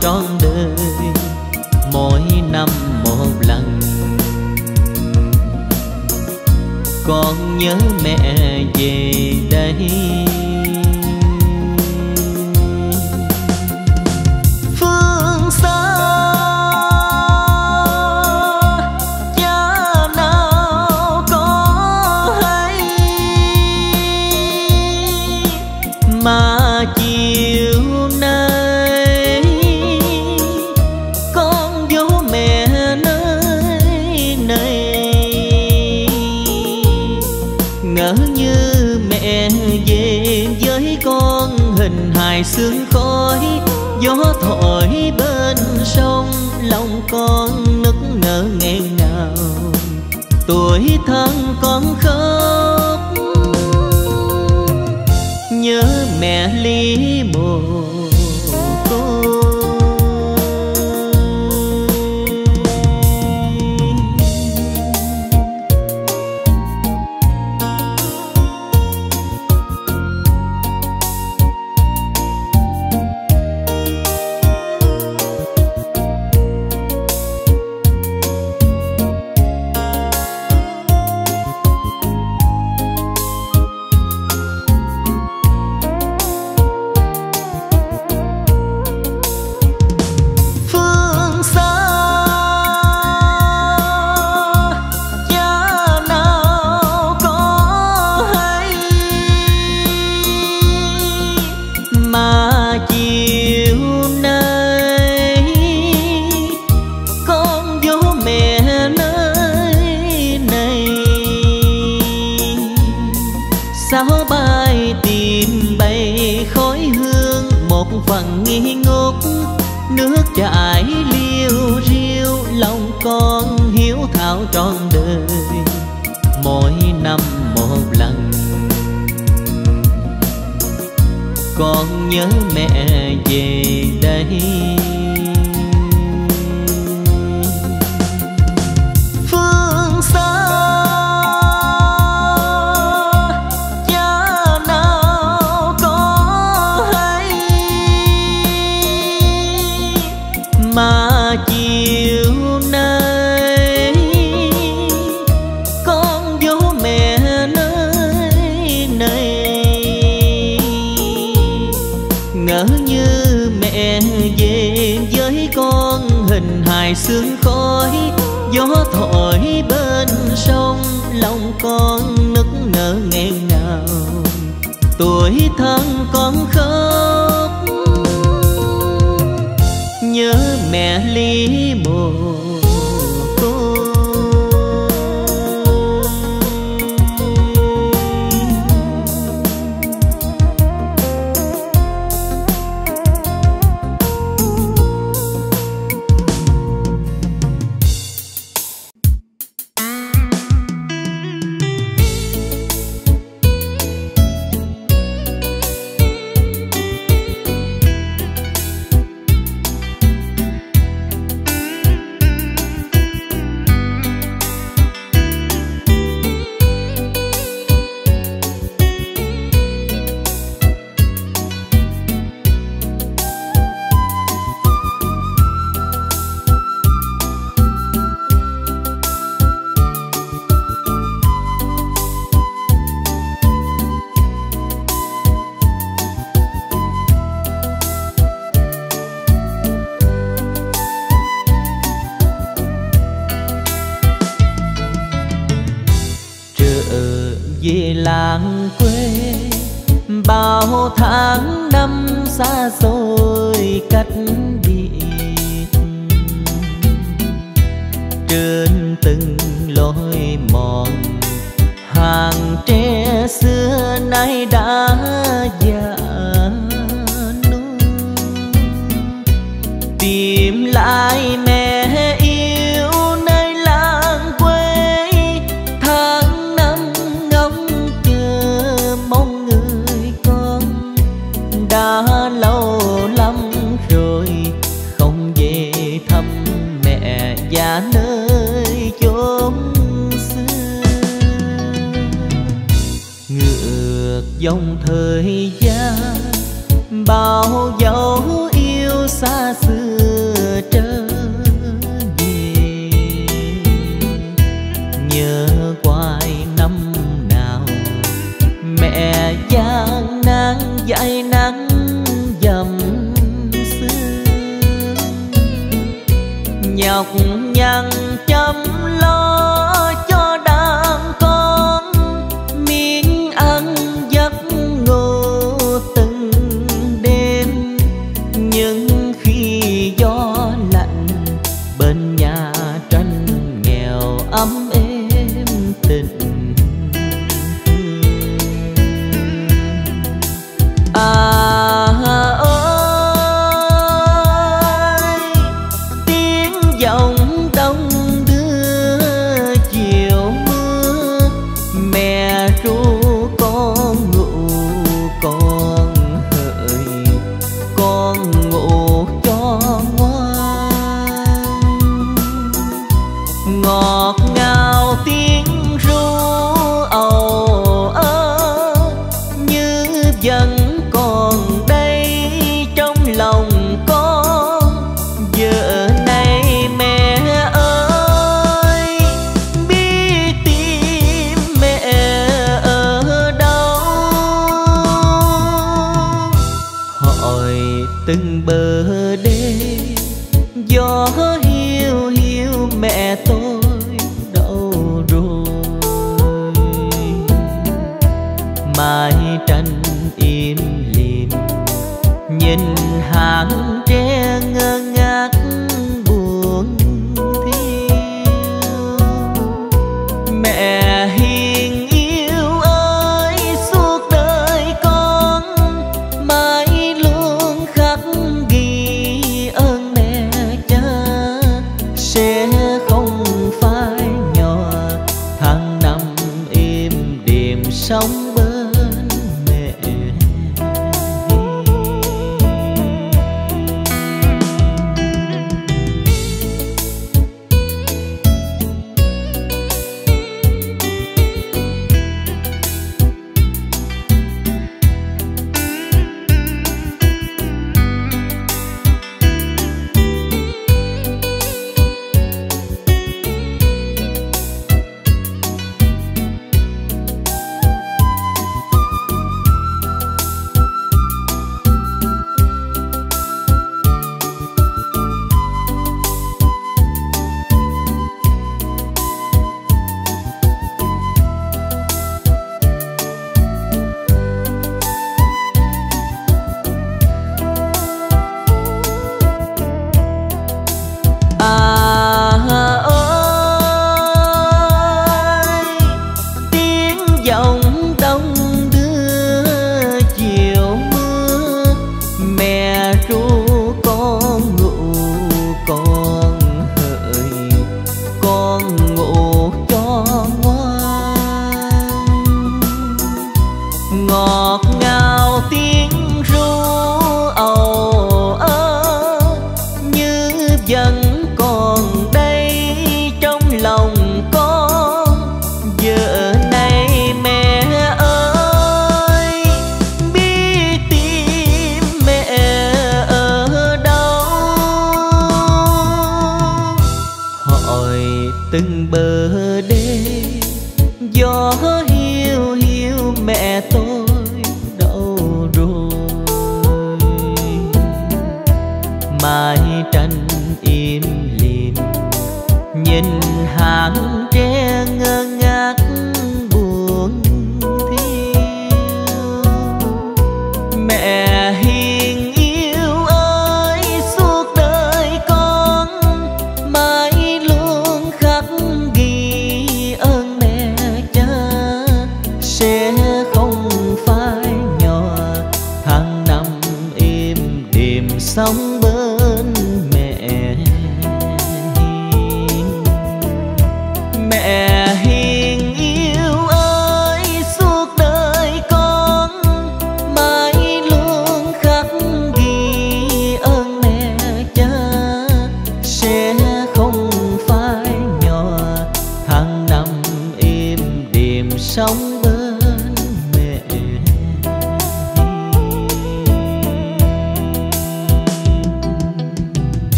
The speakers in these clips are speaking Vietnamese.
trọn đời mỗi năm một lần. Con nhớ mẹ về đây tháng con khóc. Nhớ mẹ ly con nức nở nghẹn nào. Tuổi thân con khóc. Nhớ mẹ lý buồn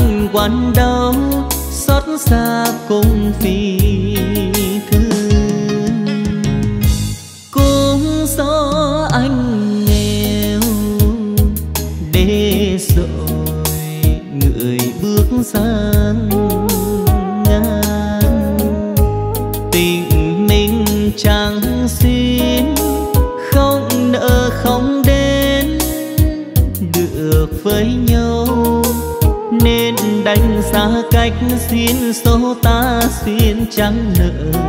anh quặn đau xót xa cùng phi. Xin sâu ta xin trắng nợ.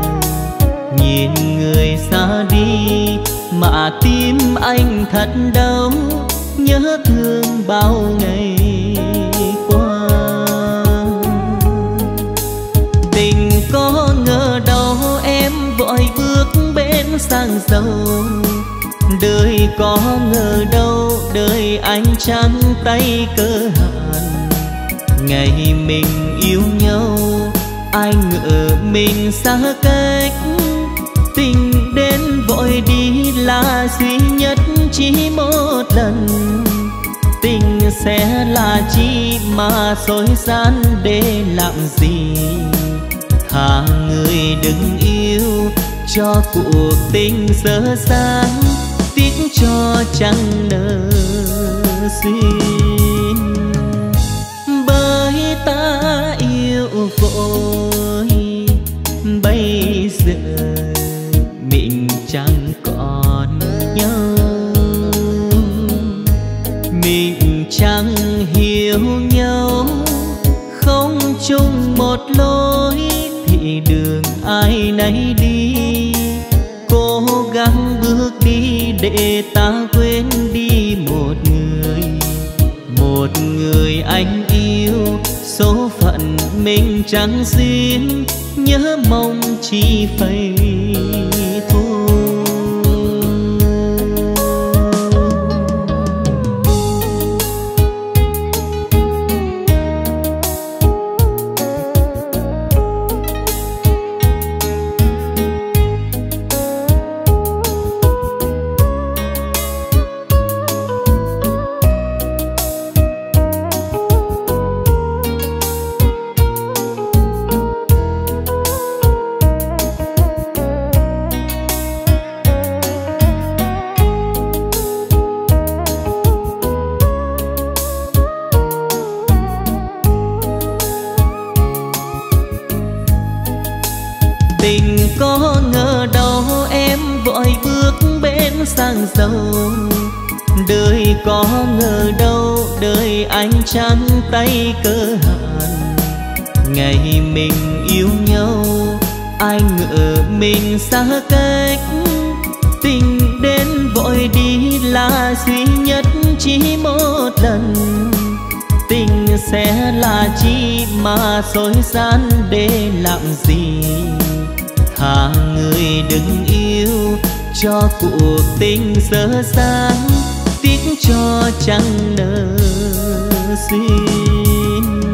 Nhìn người xa đi, mà tim anh thật đau. Nhớ thương bao ngày qua. Tình có ngờ đâu em vội bước bên sang giàu. Đời có ngờ đâu, đời anh trắng tay cơ hàn ngày mình yêu nhau ai ngờ mình xa cách. Tình đến vội đi là duy nhất chỉ một lần. Tình sẽ là chi mà dối gian để làm gì? Thà người đừng yêu cho cuộc tình dở dang, tiếc cho chẳng nợ duyên yêu bây giờ mình chẳng còn nhau mình chẳng hiểu nhau, không chung một lối thì đường ai nấy đi. Cố gắng bước đi để ta quên đi một người một người anh yêu, số mình chẳng riêng nhớ mong chỉ phải thôi mà dối gian để làm gì? Thà người đừng yêu cho cuộc tình dở dang, tiếc cho chẳng nợ duyên.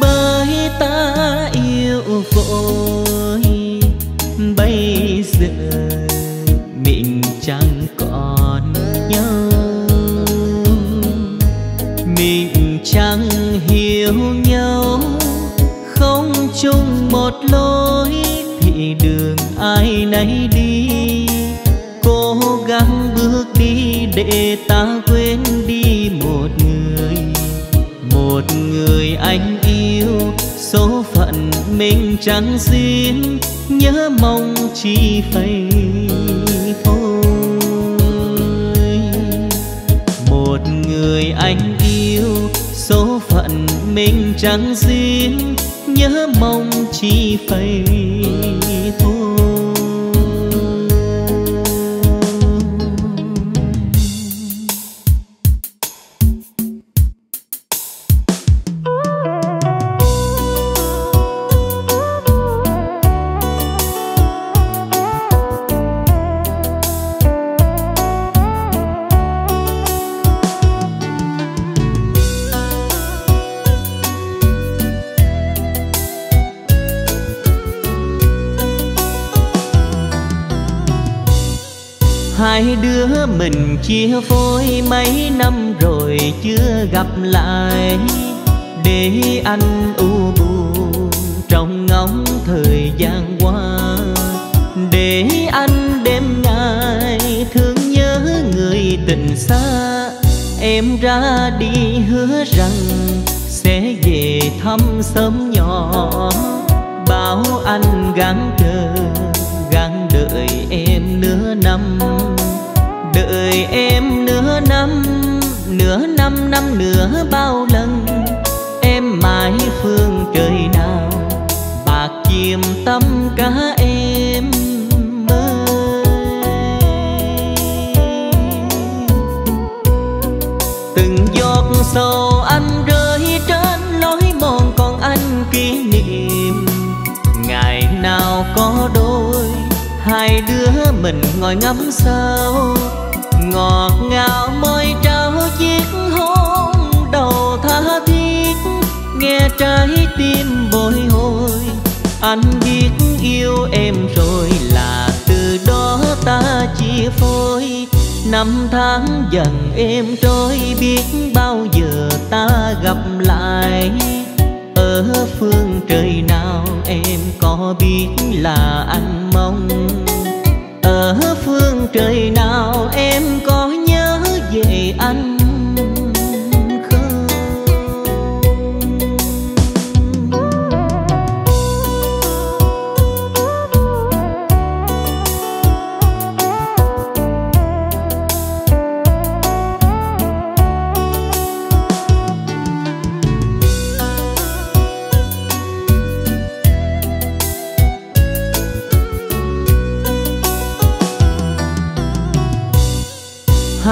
Bởi ta yêu vội, bây giờ nay đi. Cố gắng bước đi để ta quên đi một người. Một người anh yêu, số phận mình chẳng xin, nhớ mong chỉ phải thôi một người anh yêu, số phận mình chẳng xin, nhớ mong chỉ phải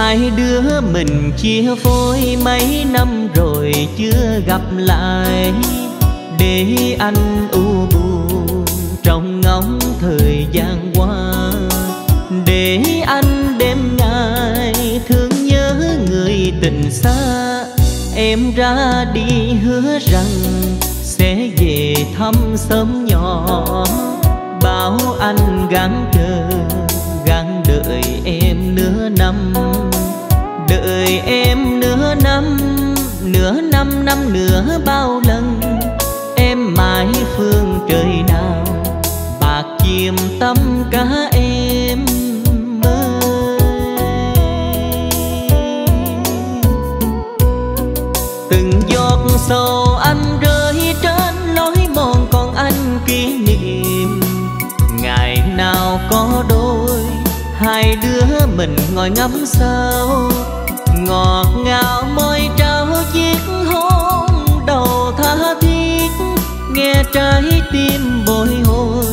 hai đứa mình chia phôi mấy năm rồi chưa gặp lại. Để anh u buồn trong ngóng thời gian qua. Để anh đêm ngày thương nhớ người tình xa. Em ra đi hứa rằng sẽ về thăm sớm nhỏ. Bảo anh gắng nửa năm năm nửa bao lần. Em mãi phương trời nào, bạc chìm tâm cả em từng giọt sầu anh rơi trên lối mòn còn anh kỷ niệm. Ngày nào có đôi, hai đứa mình ngồi ngắm sao. Ngọt ngào môi trao trái tim bồi hồi.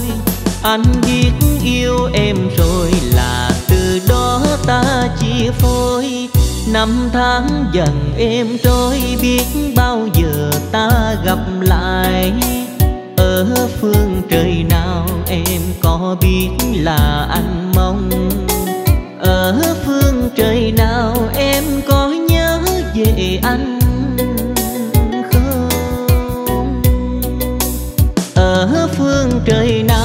Anh biết yêu em rồi là từ đó ta chia phôi. Năm tháng dần em trôi, biết bao giờ ta gặp lại. Ở phương trời nào em có biết là anh mong? Ở phương trời nào em có nhớ về anh? Trời nào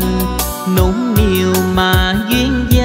riêng anh niều mà duyên dáng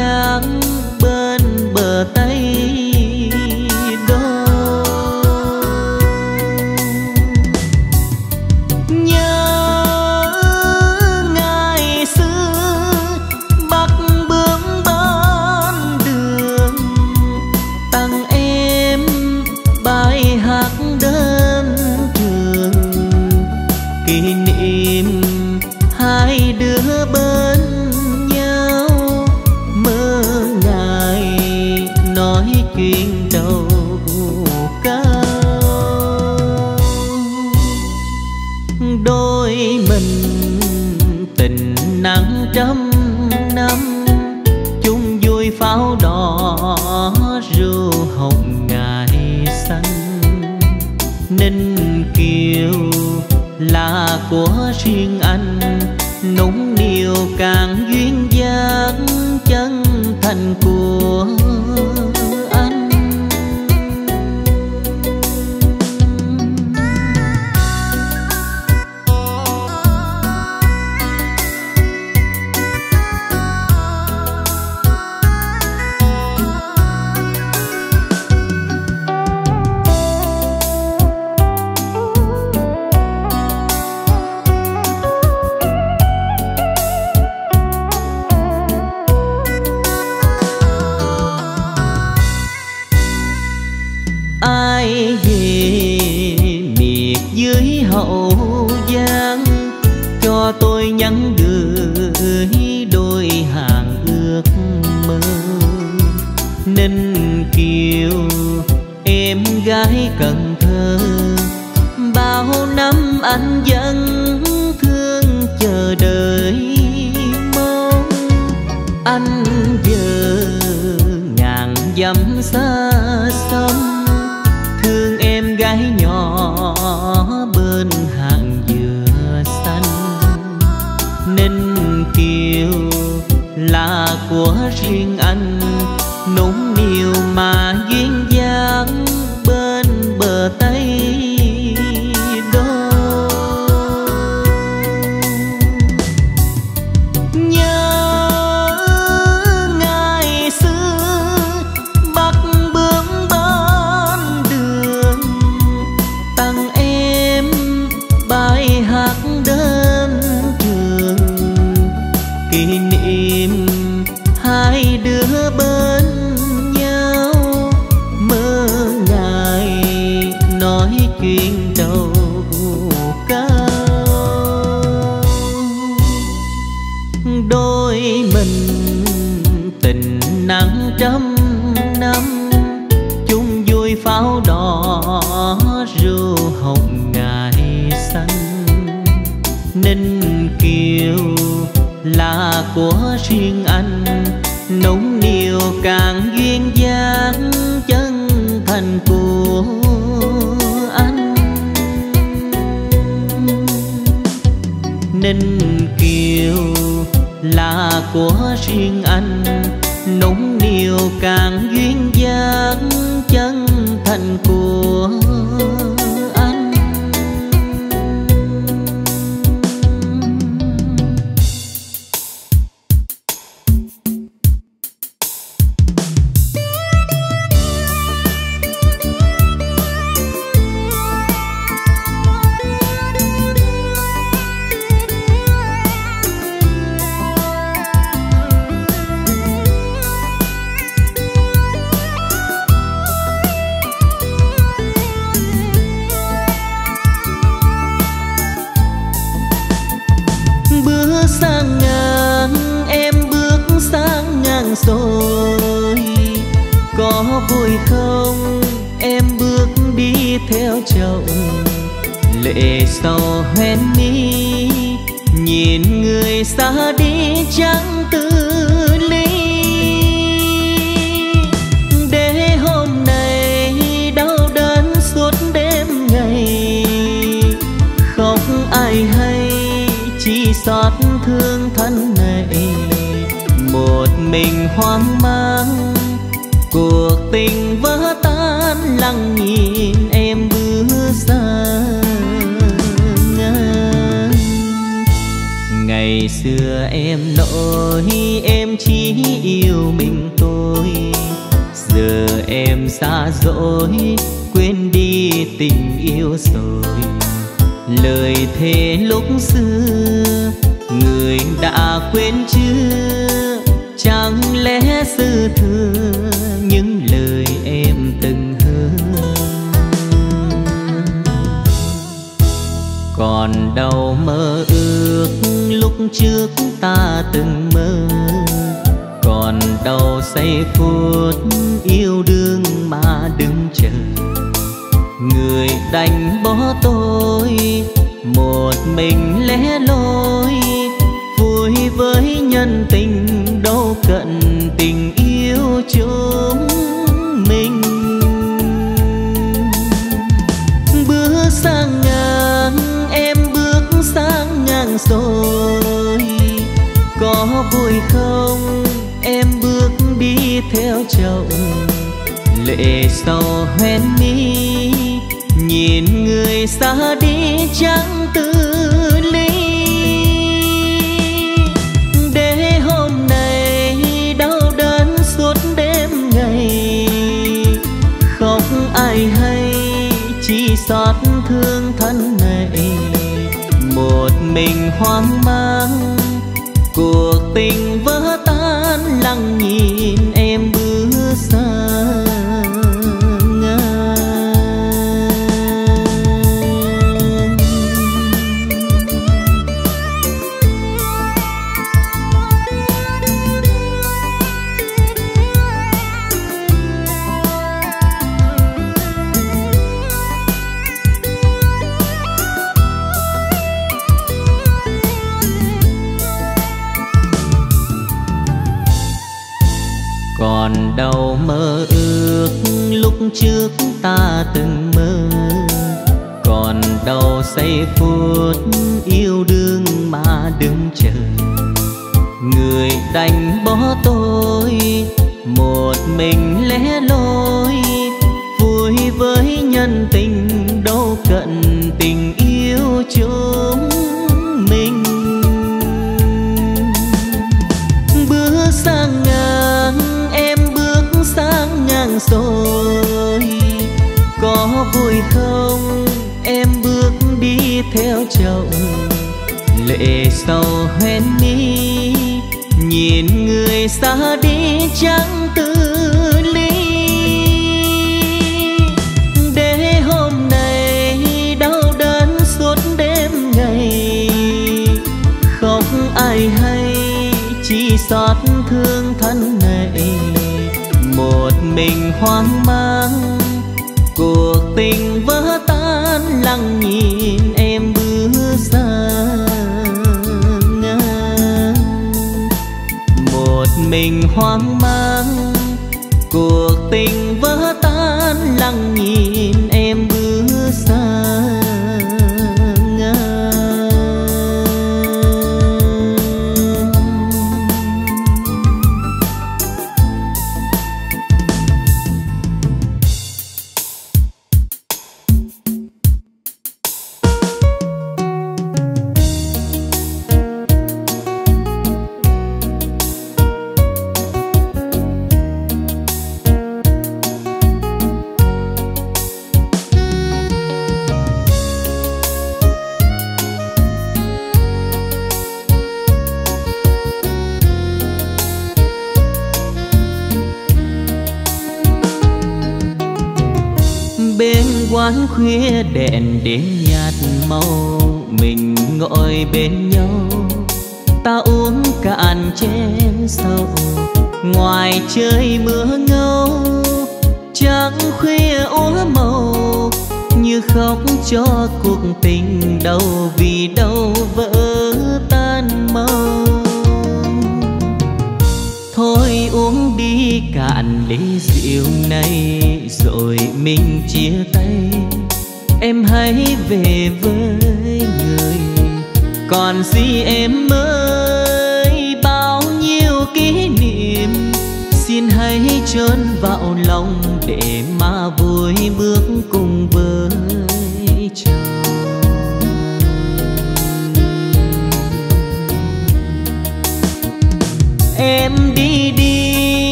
em đi đi,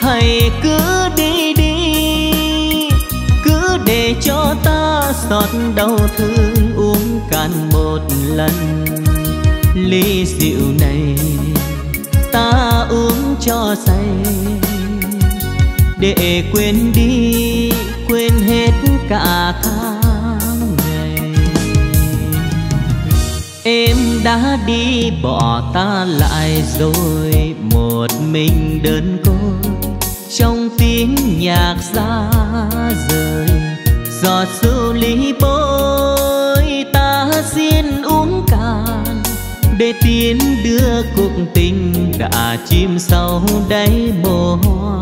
hãy cứ đi đi, cứ để cho ta xót đau thương uống cạn một lần. Ly rượu này ta uống cho say, để quên đi, quên hết cả tháng. Em đã đi bỏ ta lại rồi, một mình đơn côi trong tiếng nhạc xa rời. Giọt rượu ly bôi ta xin uống cạn, để tiến đưa cuộc tình đã chìm sâu đáy mồ hoa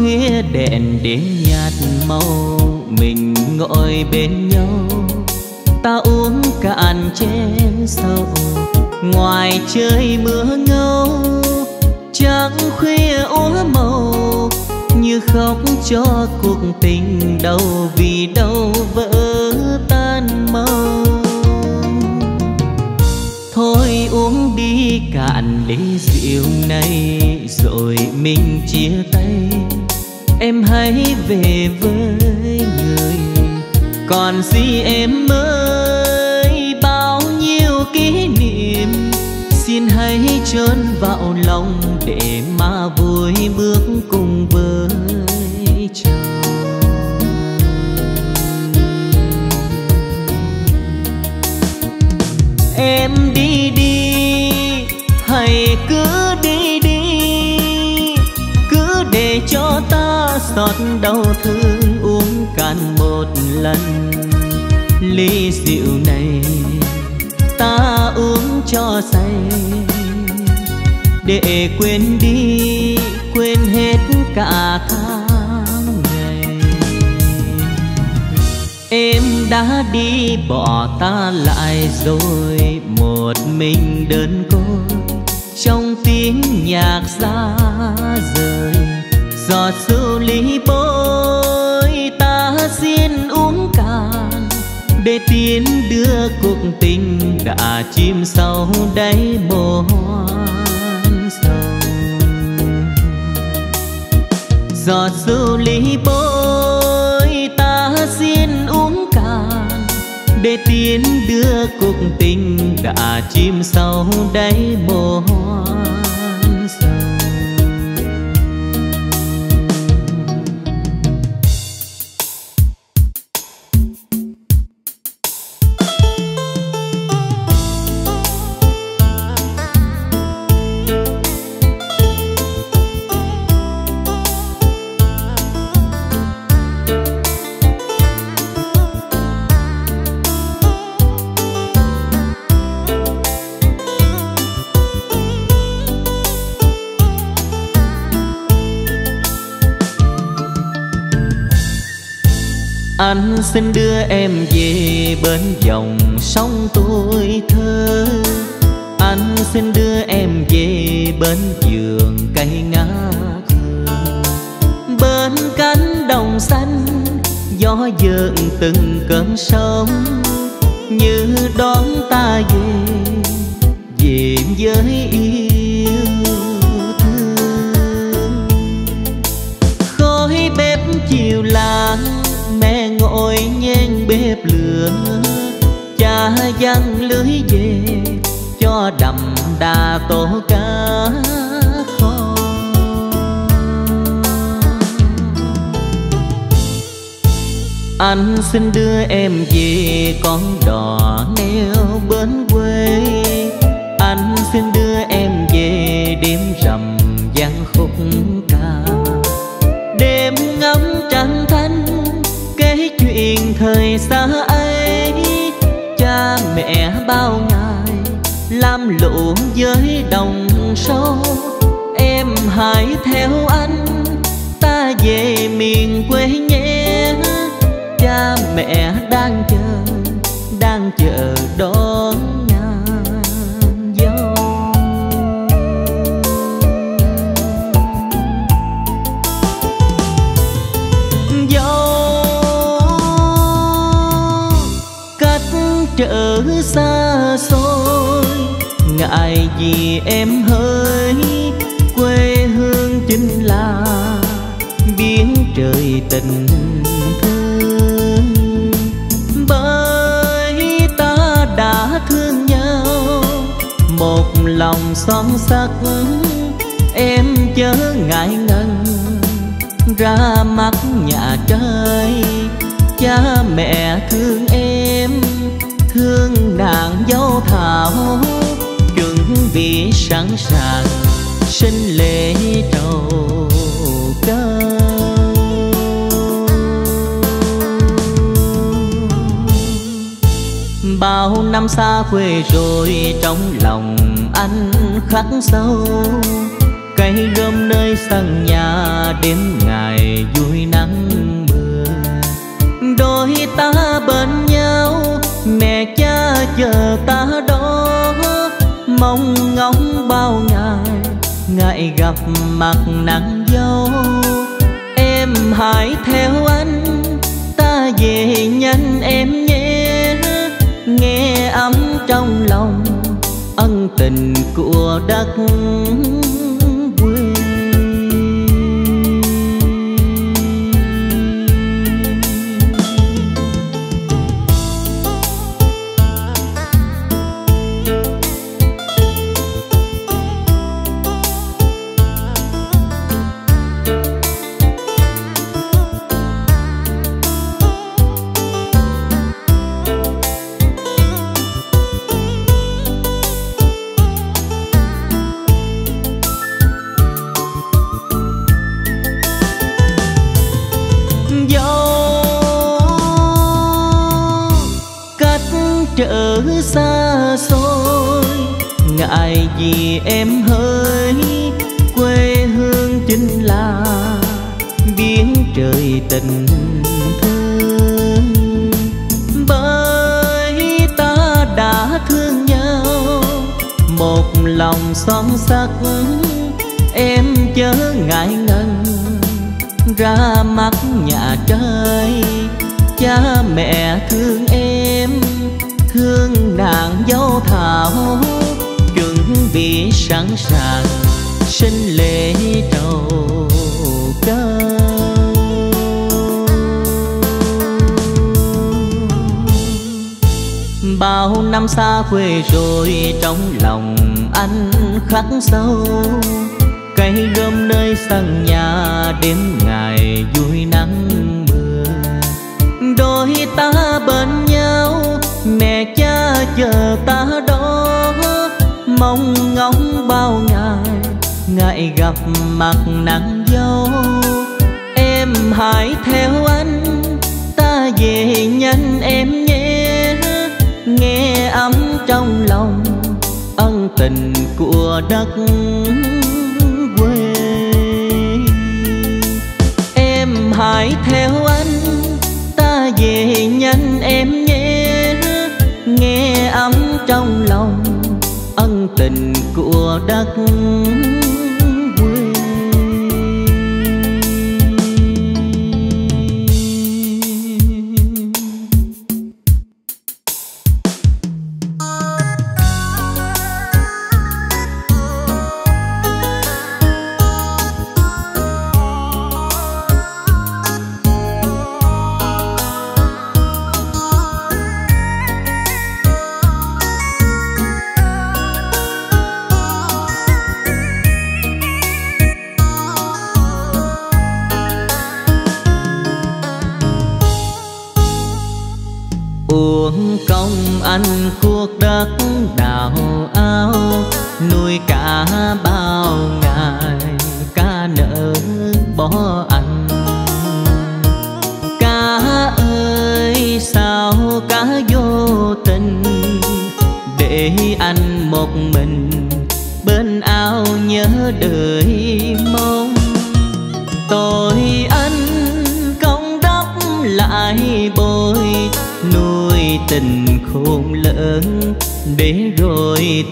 khuya đèn đêm nhạt màu, mình ngồi bên nhau. Ta uống cạn chén sâu ngoài trời mưa ngâu. Trắng khuya úa màu, như khóc cho cuộc tình đâu vì đâu vỡ tan mau thôi uống đi cạn ly rượu này, rồi mình chia em hãy về với người. Còn gì em ơi, bao nhiêu kỷ niệm. Xin hãy trơn vào lòng để mà vui đau thương uống cạn một lần. Ly rượu này ta uống cho say. Để quên đi, quên hết cả tháng ngày. Em đã đi bỏ ta lại rồi, một mình đơn côi trong tiếng nhạc xa rời, giọt rượu ly bôi để tiến đưa cuộc tình đã chìm sâu đáy mồ hoang sầu. Giọt rượu ly bôi ta xin uống cạn. Để tiến đưa cuộc tình đã chìm sâu đáy mồ hoang xin đưa em về bên dòng sông tuổi thơ. Anh xin đưa em về bên vườn cây ngát hương bên cánh đồng xanh, gió dợn từng cơn sóng. Như đón ta về về với yêu thương. Khói bếp chiều làng xưa cha dăng lưới về cho đậm đà tổ cá kho anh xin đưa em về con đò neo bên quê. Anh xin đưa em về đêm rằm giang khúc tình thời xa ấy, cha mẹ bao ngày làm lũ với đồng sâu. Em hãy theo anh, ta về miền quê nhé. Cha mẹ đang chờ đang chờ đó Tại vì em hỡi quê hương chính là biển trời tình thương. Bởi ta đã thương nhau, một lòng son sắc, em chớ ngại ngần. Ra mắt nhà trai, cha mẹ thương em, thương nàng dâu thảo chuẩn bị sẵn sàng sinh lễ trầu cơ bao năm xa quê rồi trong lòng anh khắc sâu. Cây gom nơi sân nhà đêm ngày vui nắng mưa. Đôi ta bên nhau, mẹ cha chờ ta đó mong ngóng bao ngày ngại gặp mặt nắng dâu. Em hãy theo anh, ta về nhanh em nhé. Nghe ấm trong lòng, ân tình của đất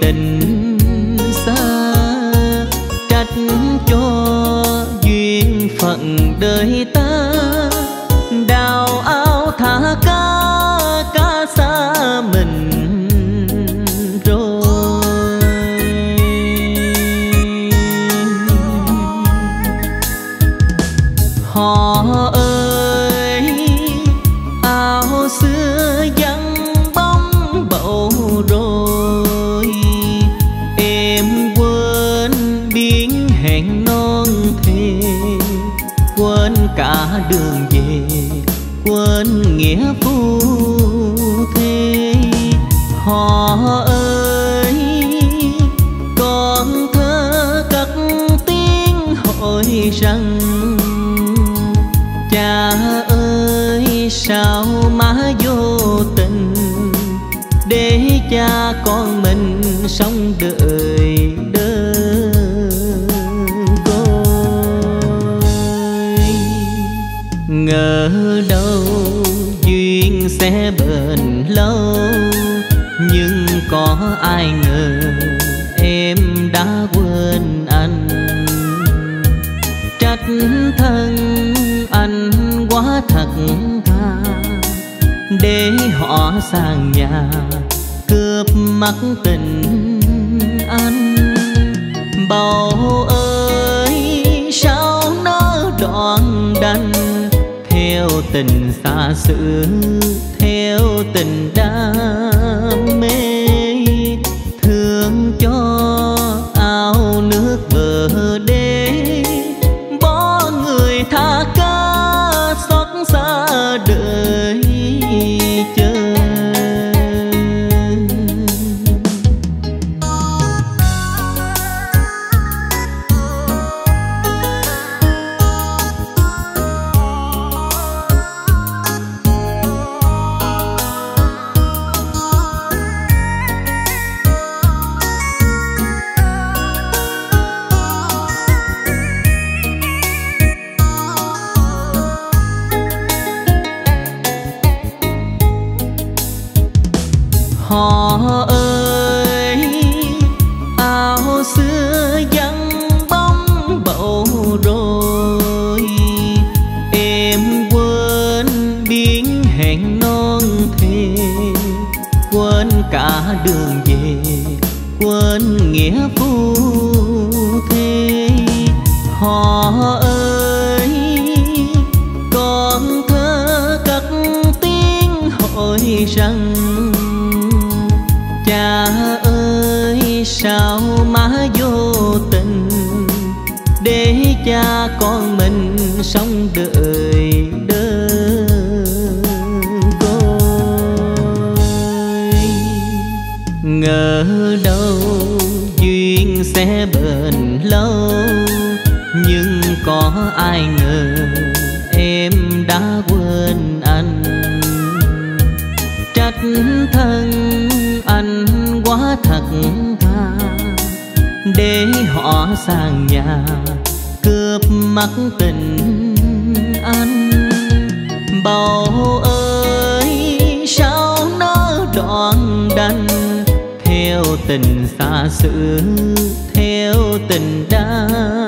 tình xa trách cho duyên phận đời ta. Cha con mình sống đời đơn côi ngờ đâu duyên sẽ bền lâu, nhưng có ai ngờ em đã quên anh. Trách thân anh quá thật thà để họ sang nhà mắc tình anh. Bầu ơi, sao nó đoạn đành? Theo tình xa xứ, theo tình đang sao má vô tình để cha con mình sống đời đơn côi ngờ đâu duyên sẽ bền lâu, nhưng có ai ngờ em đã quên anh. Trách thân anh quá thật để họ sang nhà, cướp mất tình anh bầu ơi, sao nó đoạn đành? Theo tình xa xứ, theo tình đang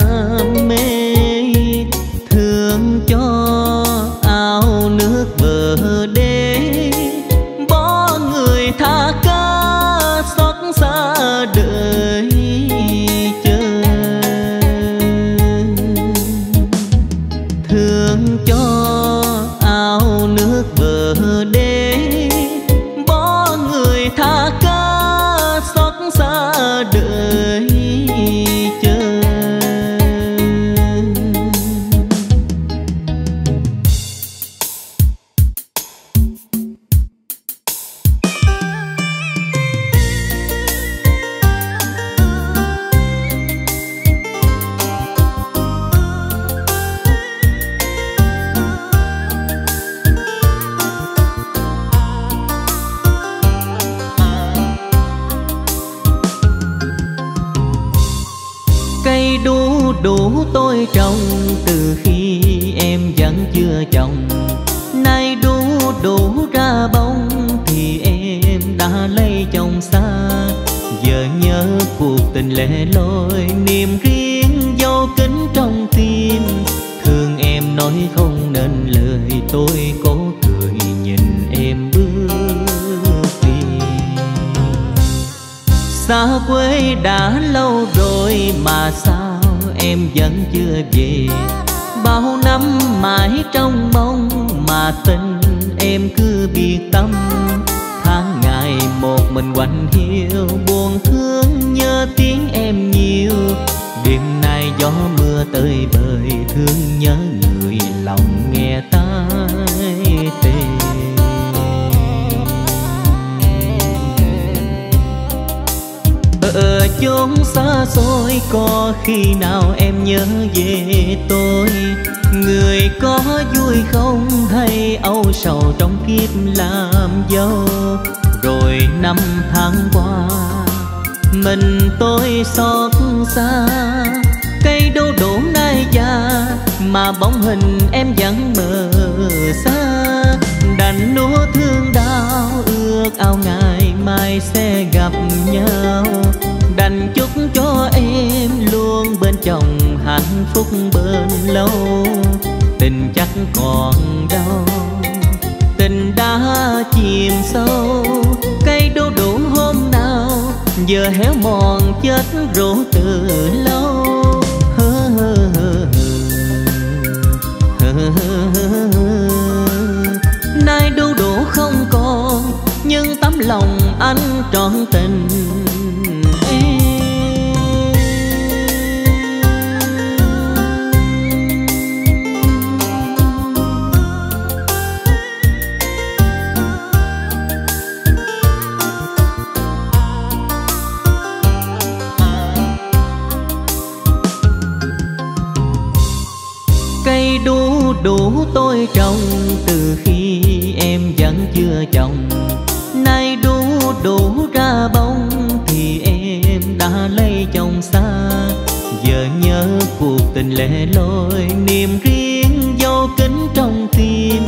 hạnh phúc bên lâu. Tình chắc còn đâu tình đã chìm sâu. Cây đu đủ hôm nào giờ héo mòn chết rũ từ lâu. Nay đu đủ không còn, nhưng tấm lòng anh trọn tình. Lẻ loi, niềm riêng dấu kính trong tim.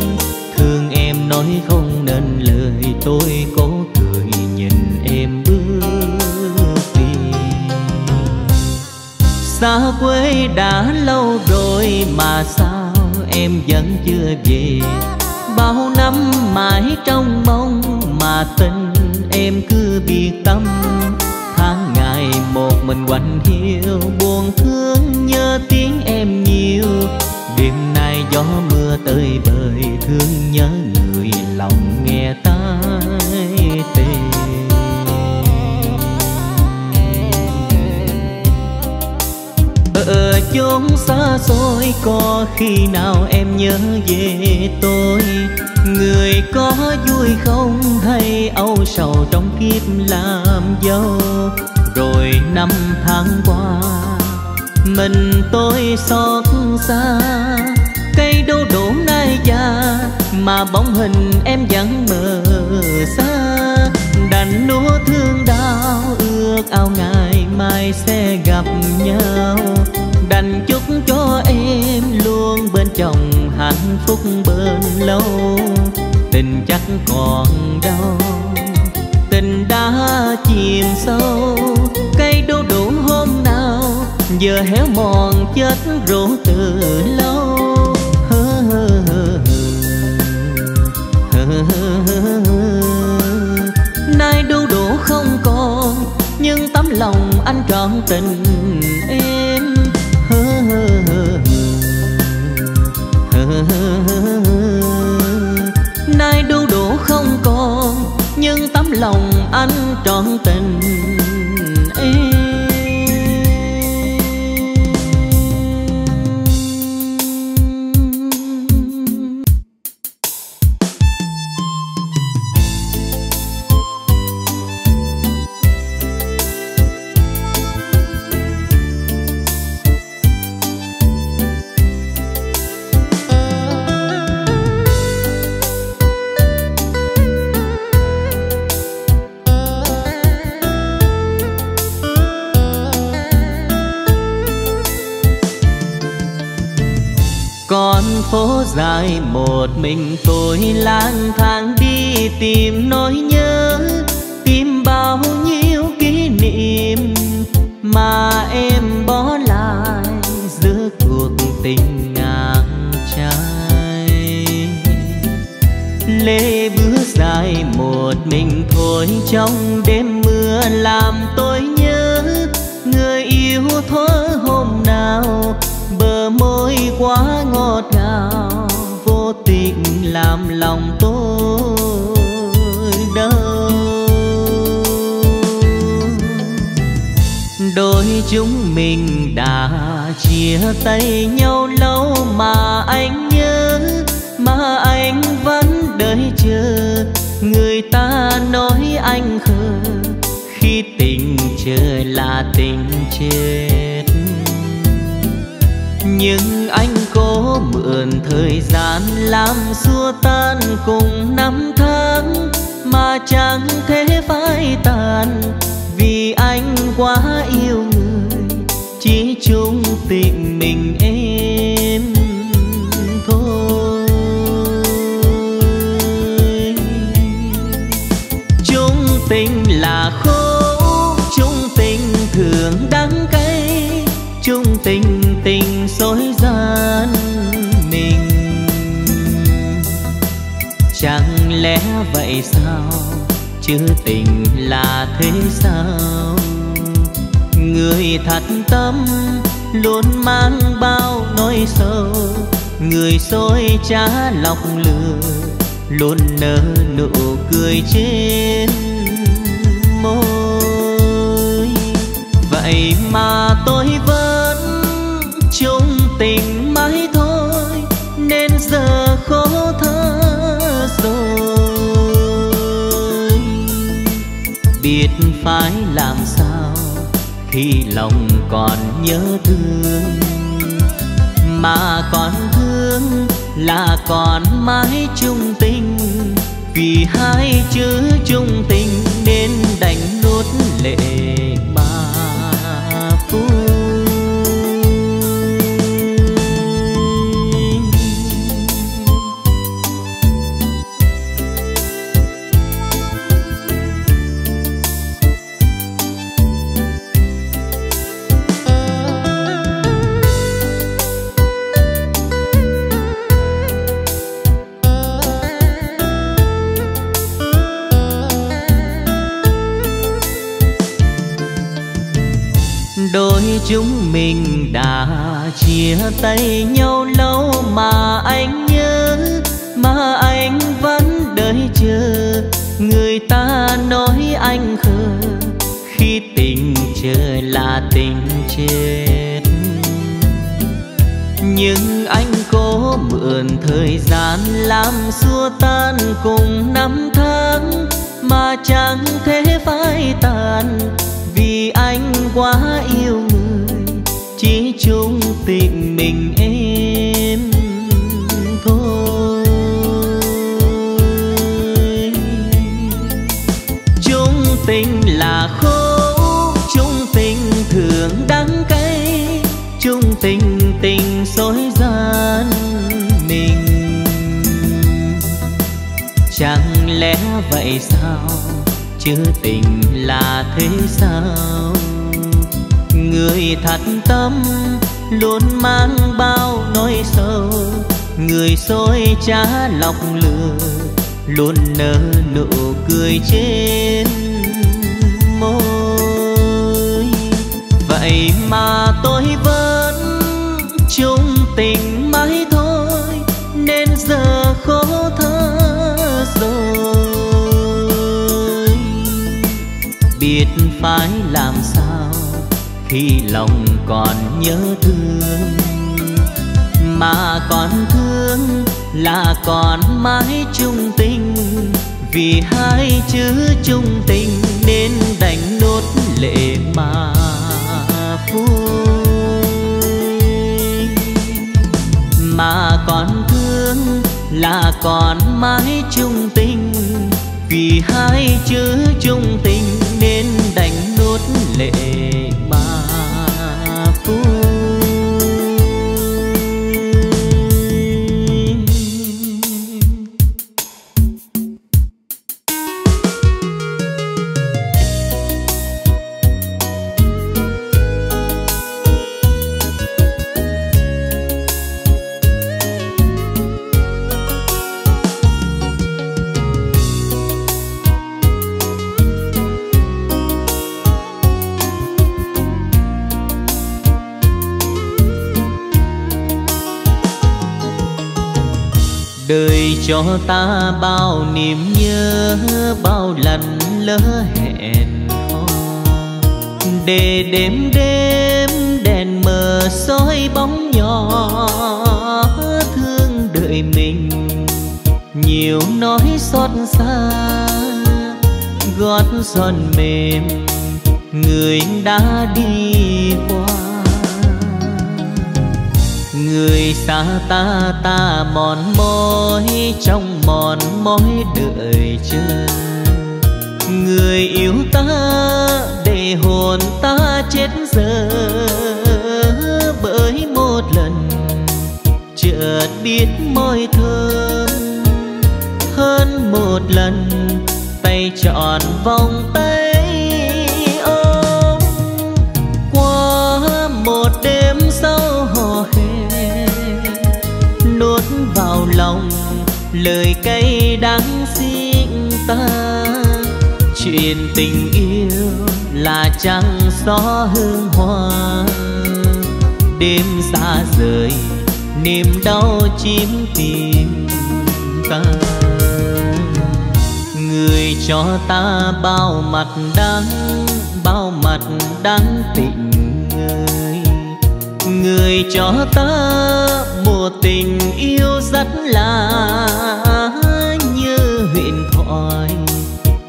Thương em nói không nên lời, tôi cố cười nhìn em bước đi. Xa quê đã lâu rồi mà sao em vẫn chưa về? Bao năm mãi trong mong mà tình em cứ biệt tâm. Tháng ngày một mình quạnh hiu, buồn thương đêm nay gió mưa tới bời thương nhớ người lòng nghe tai tê. Ở chốn xa xôi, có khi nào em nhớ về tôi? Người có vui không? Hay âu sầu trong kiếp làm dâu? Rồi năm tháng qua, mình tôi xót xa. Cây đô đổ nay già mà bóng hình em vẫn mờ xa. Đành núa thương đau, ước ao ngày mai sẽ gặp nhau. Đành chúc cho em luôn bên chồng hạnh phúc bên lâu. Tình chắc còn đâu, tình đã chìm sâu giờ héo mòn chết rũ từ lâu nay đu đủ không còn nhưng tấm lòng anh trọn tình em nay đu đủ không còn nhưng tấm lòng anh trọn tình dài một mình tôi lang thang đi tìm nỗi nhớ, tìm bao nhiêu kỷ niệm mà em bỏ lại giữa cuộc tình ngang trái lê bước dài một mình thôi trong đêm mưa làm tôi nhớ, người yêu thuở hôm nào ngọt ngào, vô tình làm lòng tôi đau. Đôi chúng mình đã chia tay nhau lâu mà anh nhớ, mà anh vẫn đợi chờ. Người ta nói anh khờ, khi tình chơi là tình chết. Nhưng anh cố mượn thời gian làm xua tan cùng năm tháng, mà chẳng thể phai tàn. Vì anh quá yêu người, chỉ chung tình mình em thôi. Chung tình là khổ, chung tình thường đắng cay, chung tình tình dối vậy sao? Chứ tình là thế sao? Người thật tâm luôn mang bao nỗi sâu người xôi trá lọc lừa, luôn nở nụ cười trên môi. Vậy mà tôi vẫn chung tình mãi thôi, nên giờ khó thở. Phải làm sao khi lòng còn nhớ thương? Mà còn thương là còn mãi chung tình, vì hai chữ chung tình nên đành nuốt lệ chúng mình đã chia tay nhau lâu mà anh nhớ, mà anh vẫn đợi chờ. Người ta nói anh khờ khi tình chờ là tình chết. Nhưng anh cố mượn thời gian làm xua tan cùng năm tháng, mà chẳng thể phai tàn vì anh quá yêu người chung tình mình em thôi. Chung tình là khổ chung tình thường đắng cay chung tình tình dối gian mình. Chẳng lẽ vậy sao? Chứ tình là thế sao? Người thật tâm, luôn mang bao nỗi sâu người soi trá lọc lừa, luôn nở nụ cười trên môi. Vậy mà tôi vẫn chung tình mãi thôi, nên giờ khó thở rồi. Biết phải làm sao khi lòng còn nhớ thương. Mà còn thương là còn mãi chung tình. Vì hai chữ chung tình nên đành nốt lệ mà vui. Mà còn thương là còn mãi chung tình. Vì hai chữ chung tình nên đành nuốt lệ mà cho ta bao niềm nhớ, bao lần lỡ hẹn hò. Để đêm đêm đèn mờ soi bóng nhỏ, thương đợi mình. Nhiều nói xót xa, gót giòn mềm, người đã đi qua người xa ta ta mòn mỏi trong mòn mỏi đợi chờ. Người yêu ta để hồn ta chết giờ bởi một lần chợt biết môi thơm hơn một lần tay trọn vòng tay lòng, lời cay đắng xin ta. Chuyện tình yêu là trăng gió hương hoa. Đêm xa rời, niềm đau chiếm tìm ta. Người cho ta bao mặt đắng, bao mặt đắng tình người. Người cho ta mùa tình rất là như huyền thoại.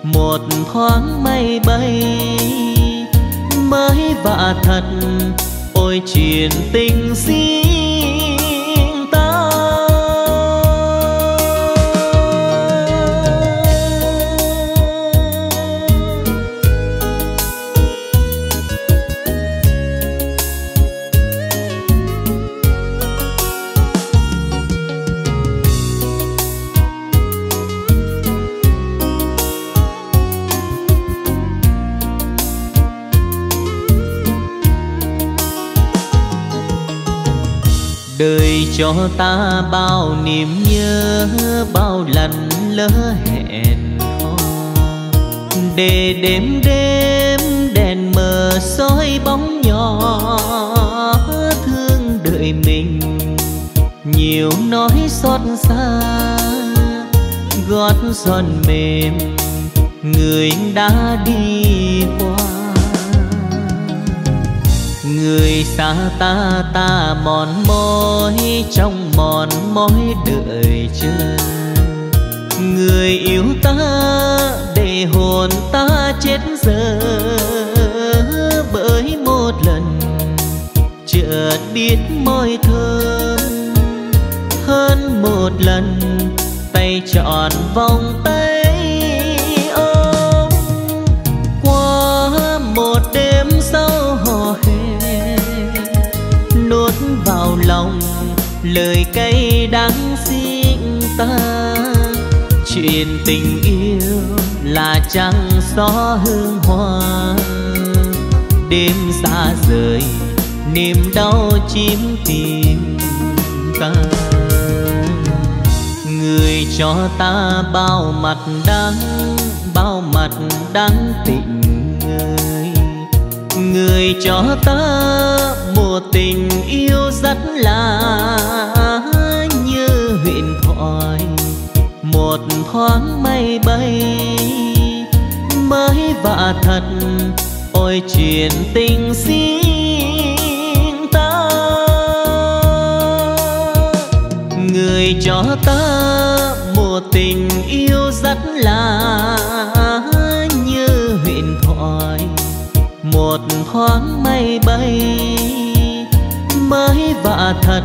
Một thoáng mây bay, mới vạ thật, ôi chuyện tình riêng cho ta bao niềm nhớ, bao lần lỡ hẹn hò. Để đêm đêm đèn mờ soi bóng nhỏ, thương đợi mình. Nhiều nói xót xa, gót giòn mềm, người đã đi qua người xa ta ta mòn mỏi, trong mòn mỏi đợi chờ. Người yêu ta, để hồn ta chết giờ bởi một lần chợt biết môi thơm hơn một lần tay trọn vòng tay lòng, lời cay đắng xin ta. Chuyện tình yêu là trăng gió hương hoa. Đêm xa rời, niềm đau chiếm tìm ta. Người cho ta bao mặt đắng, bao mặt đắng tình người. Người cho ta một tình yêu rất là như huyền thoại. Một thoáng mây bay, mới vạ thật. Ôi chuyện tình riêng ta. Người cho ta một tình yêu rất là như huyền thoại. Một thoáng mây bay vạ thật.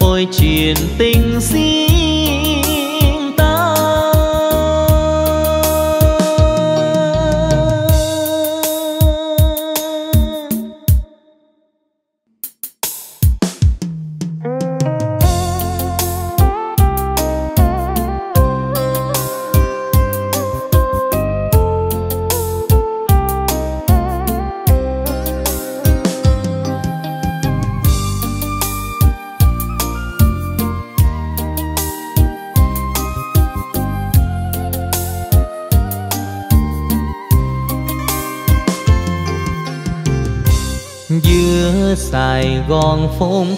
Ôi chuyện tình riêng phone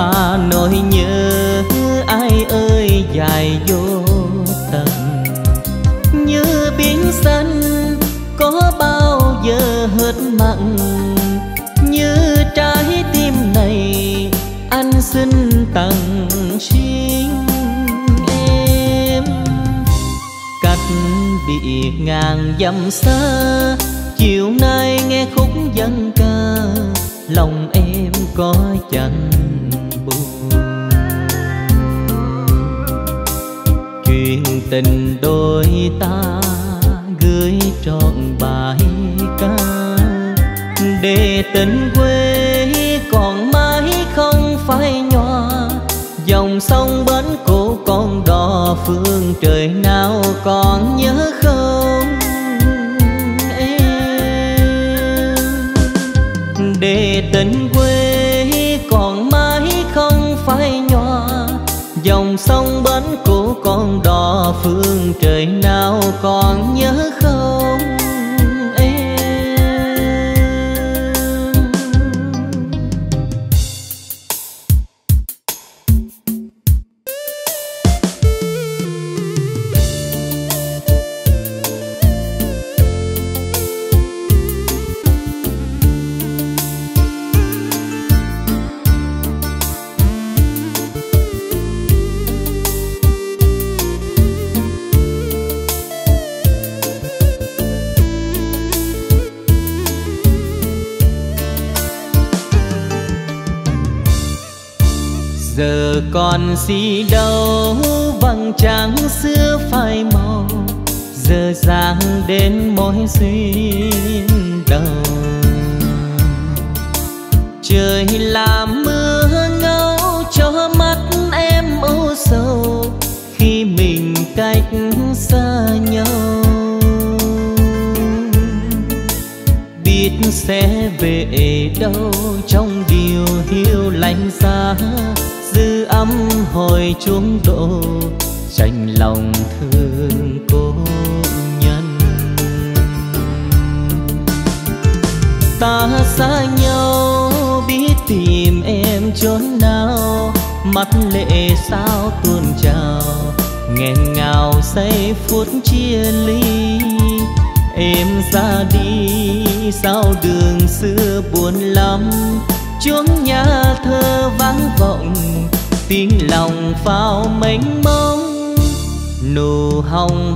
mà nỗi nhớ ai ơi dài vô tận. Như biển xanh có bao giờ hết mặn? Như trái tim này anh xin tặng riêng em. Cách biệt ngàn dặm xa, chiều nay nghe khúc dân ca, lòng em có chẳng tình đôi ta gửi trọn bài ca. Để tình quê còn mãi không phải nhòa, dòng sông bến cũ con đò, phương trời nào còn nhớ không phương trời nào còn nhớ không?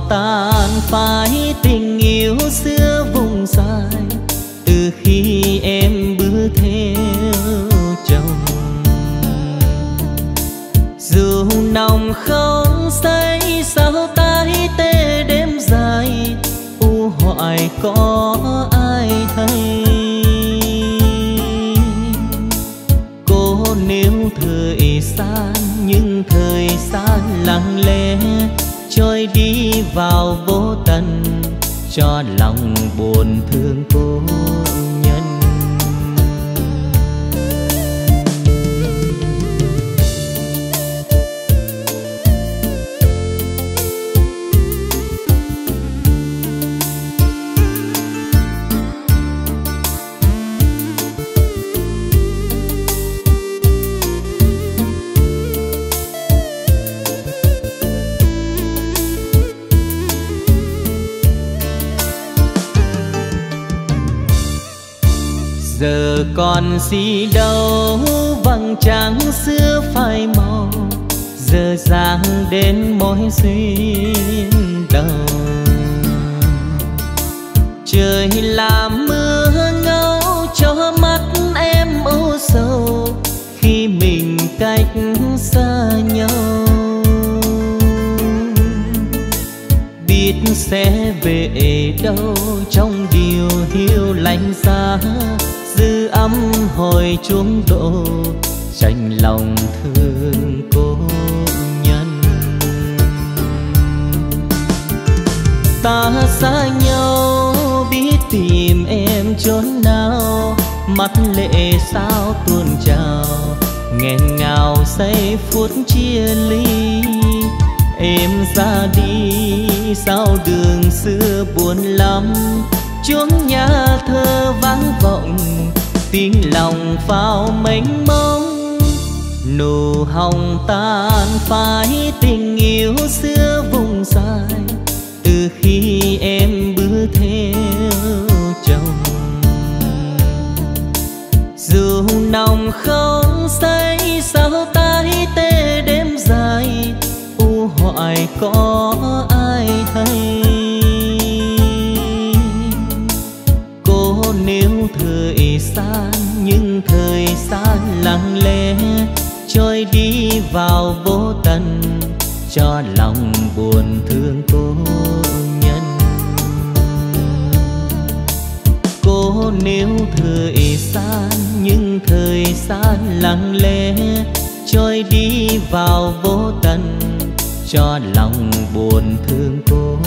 Tan phai tình yêu xưa vùng dài. Từ khi em bước theo chồng, dù nồng không say sao tay tê đêm dài, u hoài có ai thấy? Cô nếu thời gian, nhưng thời gian lặng lẽ trôi đi vào vô tận cho lòng buồn thương cô. Còn gì đâu, vầng trăng xưa phai màu, giờ dáng đến mối duyên đầu. Trời làm mưa ngâu, cho mắt em âu sầu, khi mình cách xa nhau. Biết sẽ về đâu, trong điều hiu lạnh giá dư âm hồi chuông độ tranh lòng thương cô nhân. Ta xa nhau, biết tìm em chốn nào, mắt lệ sao tuôn trào, nghẹn ngào say phút chia ly. Em ra đi, sao đường xưa buồn lắm chuông nhà thơ vang vọng, tiếng lòng phao mênh mông. Nụ hồng tan phai tình yêu xưa vùng dài, từ khi em bước theo chồng. Dù nồng không say, sao tay tê đêm dài, u hoài có ai thấy? Gian nhưng thời gian lặng lẽ trôi đi vào vô tận, cho lòng buồn thương cô nhân. Cô nếu thời gian nhưng thời gian lặng lẽ trôi đi vào vô tận, cho lòng buồn thương cô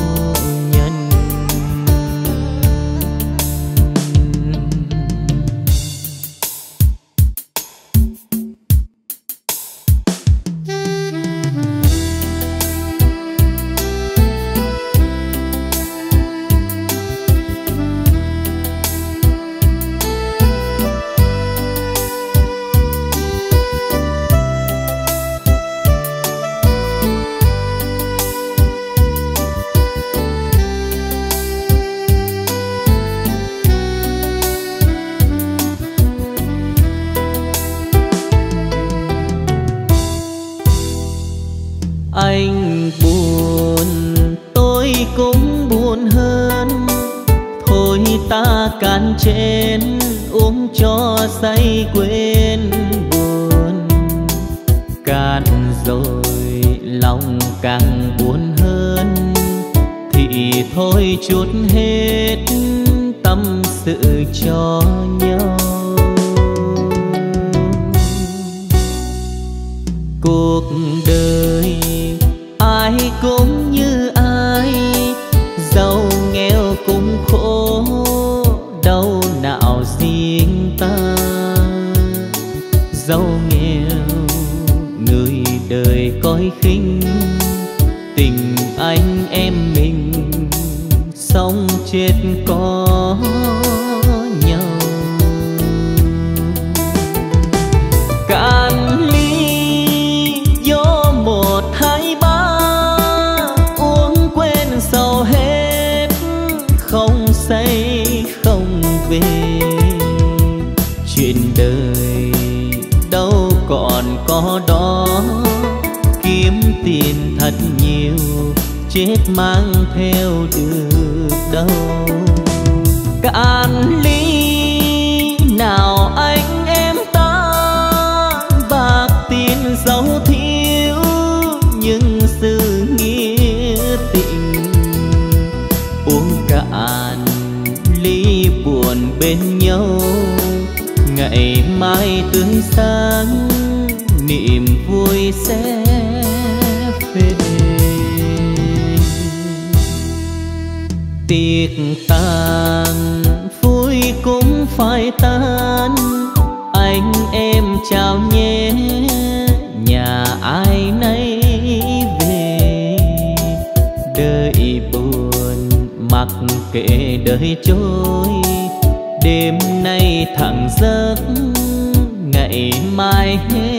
Chén uống cho say quên buồn. Cạn rồi lòng càng buồn hơn, thì thôi chút hết tâm sự cho nhau. Cuộc đời ai cũng chết có nhau cạn ly, gió một hai ba, uống quên sau hết, không say, không về chuyện đời đâu còn có đó, kiếm tiền thật nhiều, chết mang theo đường đâu. Cạn ly nào anh em ta, bạc tiền giàu thiếu nhưng sự nghĩa tình. Uống cạn ly buồn bên nhau, ngày mai tươi sáng, niềm vui sẽ phải tan. Anh em chào nhé, nhà ai nấy về. Đời buồn, mặc kệ đời trôi. Đêm nay thẳng giấc, ngày mai hết.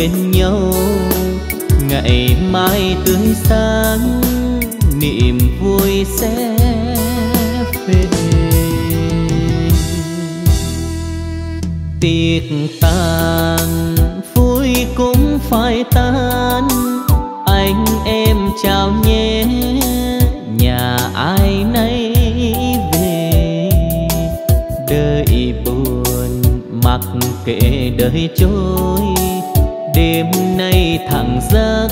Bên nhau ngày mai tươi sáng niềm vui sẽ về. Tiệc tàn phải tan, anh em chào nhé, nhà ai nấy về. Đời buồn, mặc kệ đời trôi, đêm nay thẳng giấc,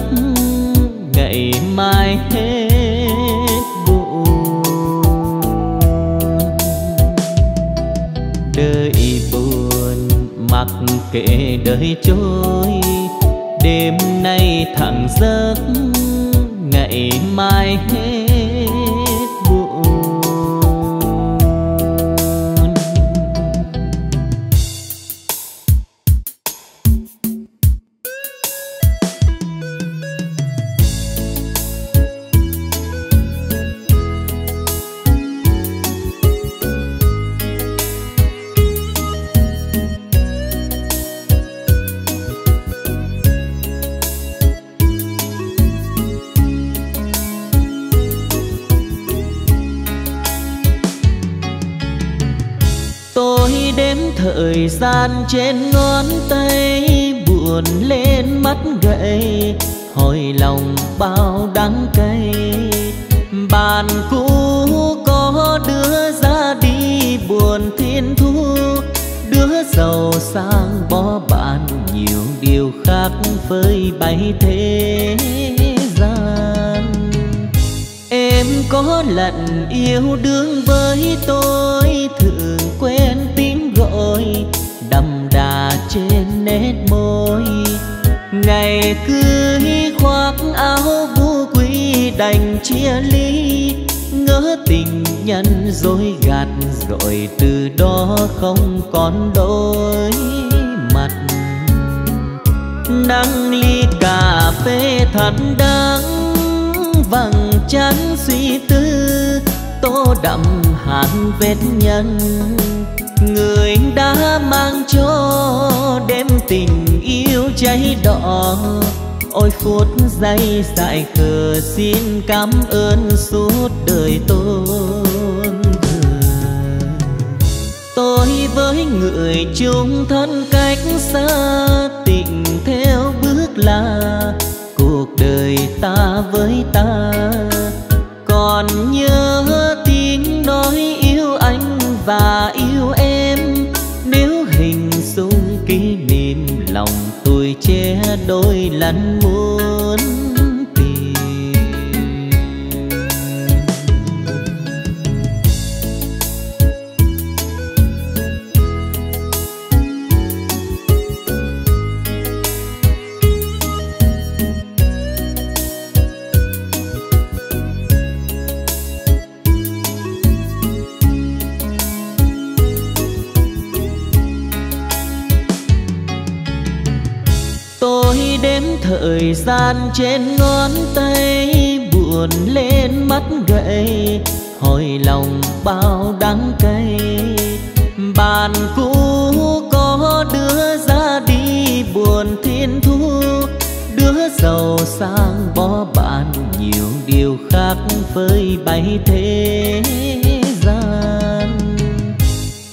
ngày mai hết buồn. Đời buồn, mặc kệ đời trôi đêm nay thẳng giấc ngày mai hết. Trên ngón tay buồn lên mắt gậy hồi lòng bao đắng cay. Bạn cũ có đứa ra đi buồn thiên thu, đứa giàu sang bỏ bạn nhiều điều khác với bay thế gian. Em có lần yêu đương với tôi Thường trên nét môi. Ngày cưới khoác áo vu quy đành chia ly, Ngỡ tình nhân dối gạt Rồi từ đó không còn đôi mặt. Nắng ly cà phê thật đắng, vầng trắng suy tư, tô đậm hàn vết nhân người đã mang cho đêm tình yêu cháy đỏ. Ôi phút giây dại khờ xin cảm ơn suốt đời tôn tôi với người chung thân cách xa, tình theo bước là cuộc đời ta với ta. Còn nhớ tiếng nói yêu anh và che đôi lần muôn thời gian trên ngón tay buồn lên mắt gậy hồi lòng bao đắng cay. Bàn cũ có đứa ra đi buồn thiên thu đứa giàu sang bó bạn nhiều điều khác với bay thế gian.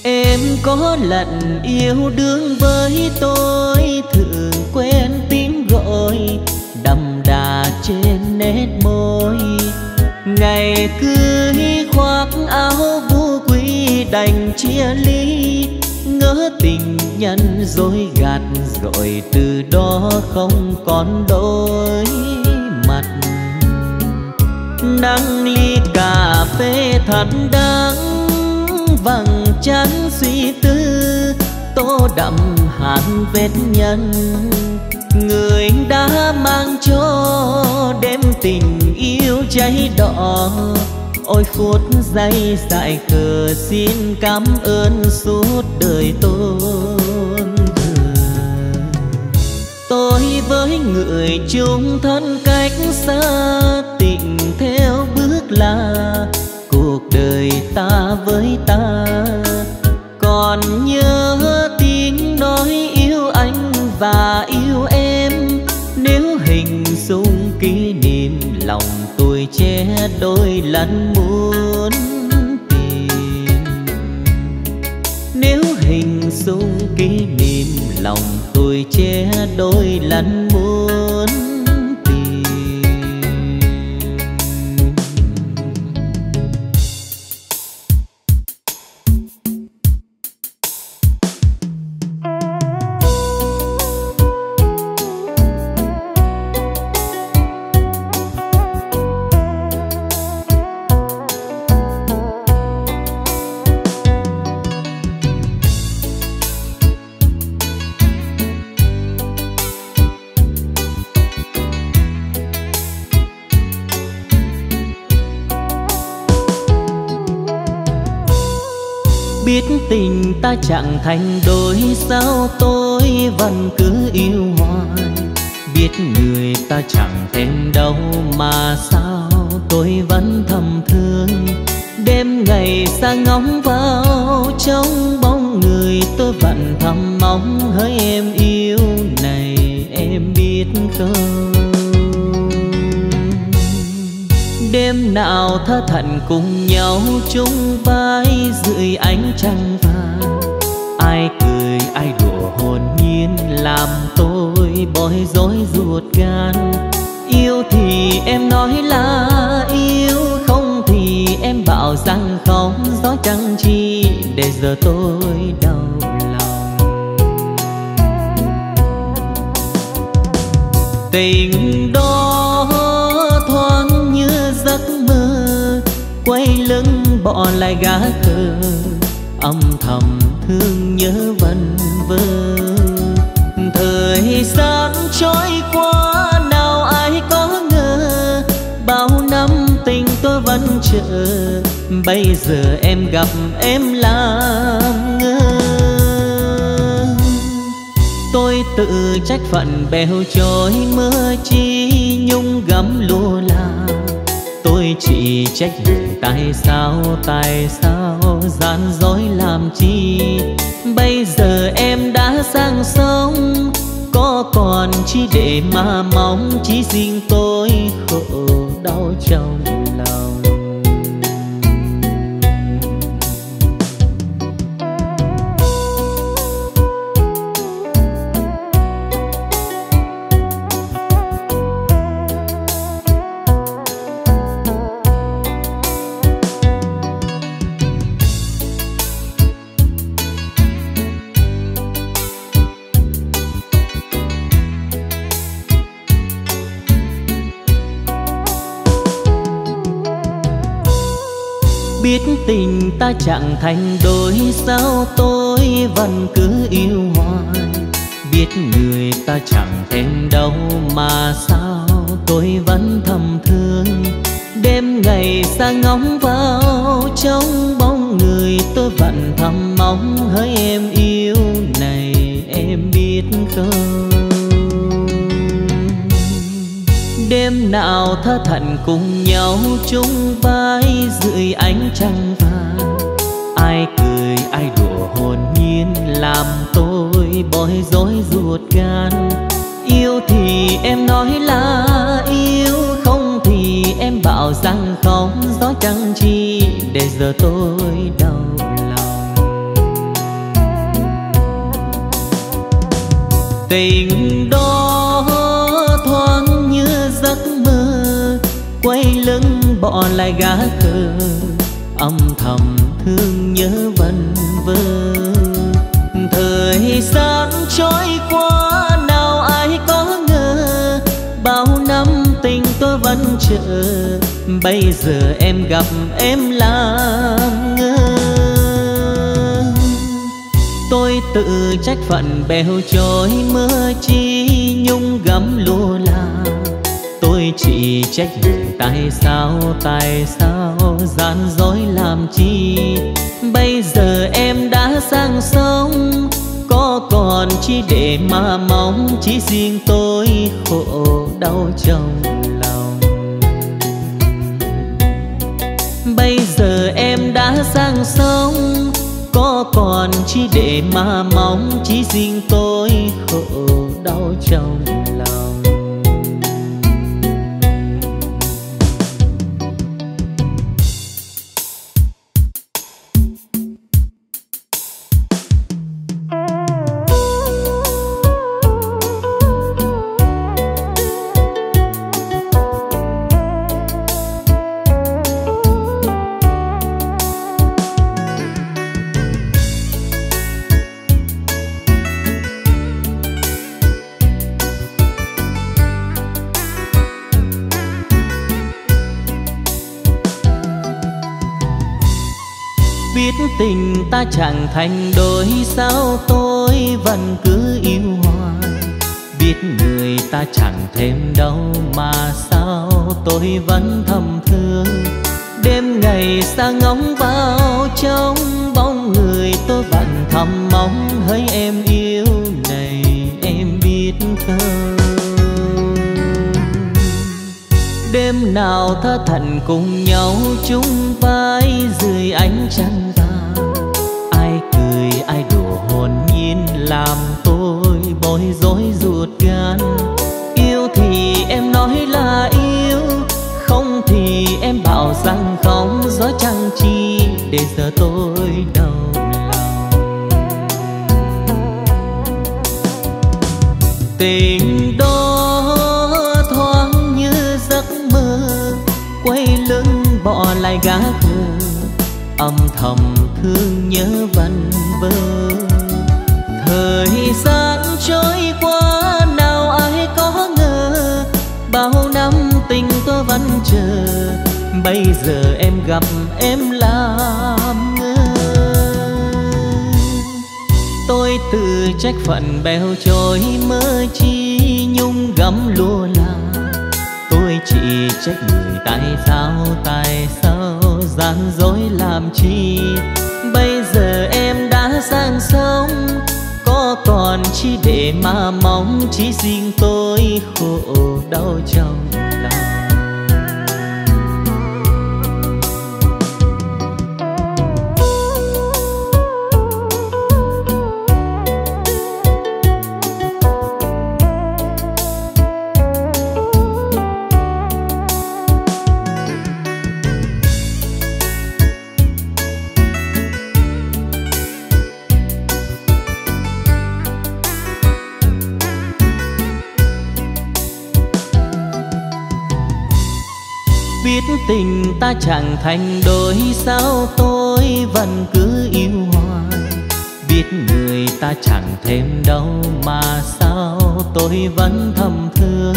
Em có lần yêu đương với tôi, thường quen trên nét môi. Ngày cưới khoác áo vu quy đành chia ly, ngỡ tình nhân dối gạt rồi từ đó không còn đôi mặt. Nắng ly cà phê thật đắng, vầng trán suy tư, tô đậm hàn vết nhân người đã mang cho đêm tình yêu cháy đỏ. Ôi phút giây dại khờ xin cảm ơn suốt đời tôn tôi với người chung thân cách xa, tình theo bước là cuộc đời ta với ta. Còn nhớ tiếng nói yêu anh và yêu em kỷ niệm, lòng tôi che đôi lần muốn tìm. Nếu hình dung kỷ niệm, lòng tôi che đôi lần muốn chẳng thành đôi sao tôi vẫn cứ yêu hoài. Biết người ta chẳng thêm đâu mà sao tôi vẫn thầm thương. Đêm ngày xa ngóng vào trong bóng người tôi vẫn thầm mong hỡi em yêu này, em biết không? Đêm nào tha thận cùng nhau chung vai, dưới ánh trăng tôi bối rối ruột gan. Yêu thì em nói là yêu, không thì em bảo rằng không. Gió chẳng chi để giờ tôi đau lòng. Tình đó thoáng như giấc mơ, quay lưng bỏ lại gã khờ. Âm thầm thương nhớ vần vơ thời gian trôi qua, nào ai có ngờ, bao năm tình tôi vẫn chờ. Bây giờ em gặp, em làm ngơ. Tôi tự trách phận bèo trôi mưa chi nhung gấm lô là tôi chỉ trách tại sao tại sao gian dối làm chi. Bây giờ em đã sang sông có còn chỉ để mà mong chỉ riêng tôi khổ đau trong lòng. Chẳng thành đôi sao tôi vẫn cứ yêu hoài. Biết người ta chẳng thêm đâu mà sao tôi vẫn thầm thương. Đêm ngày xa ngóng vào trong bóng người tôi vẫn thầm mong hỡi em yêu này, em biết không? Đêm nào thơ thận cùng nhau chung vai dưới ánh trăng vàng ai cười, ai đùa hồn nhiên, làm tôi bối rối ruột gan. Yêu thì em nói là yêu, không thì em bảo rằng không. Gió chẳng chi để giờ tôi đau lòng. Tình đó thoáng như giấc mơ, quay lưng bỏ lại gã khờ âm thầm thương nhớ vần vơ. Thời gian trôi qua, nào ai có ngờ, bao năm tình tôi vẫn chờ. Bây giờ em gặp, em làm ngơ. Tôi tự trách phận bèo trôi mưa chi nhung gấm lúa là tôi chỉ trách mình tại sao tại sao gian dối làm chi? Bây giờ em đã sang sông có còn chi để mà mong? Chỉ riêng tôi khổ đau trong lòng. Bây giờ em đã sang sông có còn chi để mà mong? Chỉ riêng tôi khổ đau trong lòng. Ta chẳng thành đôi sao tôi vẫn cứ yêu hoài. Biết người ta chẳng thêm đâu mà sao tôi vẫn thầm thương. Đêm ngày xa ngóng vào trong bóng người tôi vẫn thầm mong hỡi em yêu này, em biết không? Đêm nào thơ thận cùng nhau chung vai dưới ánh trăng nhìn làm tôi bối rối ruột gan. Yêu thì em nói là yêu, không thì em bảo rằng không. Gió chẳng chi để giờ tôi đau lòng. Tình đó thoáng như giấc mơ, quay lưng bỏ lại gã khờ. Âm thầm thương nhớ văn vơ thời gian trôi qua, nào ai có ngờ bao năm tình tôi vẫn chờ. Bây giờ em gặp, em làm ngơ. Tôi tự trách phận bèo trôi mơ chi nhung gấm lúa là tôi chỉ trách người tại sao tại sao gian dối làm chi. Bây giờ em đã sang sông còn chi để mà mong chỉ riêng tôi khổ đau trong lòng. Tình ta chẳng thành đôi, sao tôi vẫn cứ yêu hoài? Biết người ta chẳng thêm đâu, mà sao tôi vẫn thầm thương?